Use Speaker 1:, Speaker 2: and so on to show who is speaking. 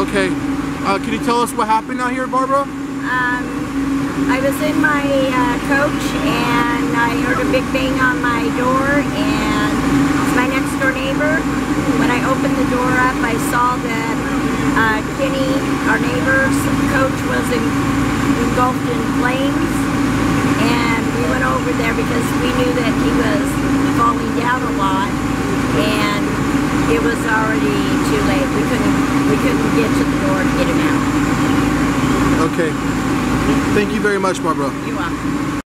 Speaker 1: Uh, can you tell us what happened out here, Barbara?
Speaker 2: Um, I was in my uh, coach and I heard a big bang on my door and it's my next door neighbor. When I opened the door up, I saw that uh, Kenny, our neighbor's coach, was in, engulfed in flames. And we went over there because we knew that he was falling down a lot and it was already too late. We couldn't we couldn't get to the door to get him out.
Speaker 1: Okay. Thank you very much, Barbara.
Speaker 2: You're welcome.